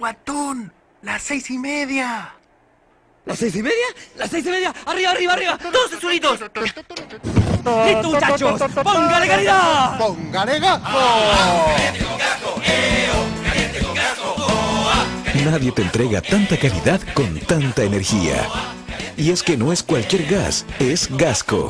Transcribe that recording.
Guatón, las seis y media. ¿Las seis y media? ¿Las seis y media? ¡Arriba, arriba, arriba! ¡Todos solitos! ¡Listo, muchachos! ¡Póngale calidad! ¡Póngale! Nadie te entrega tanta calidad con tanta energía. Y es que no es cualquier gas, es Gasco.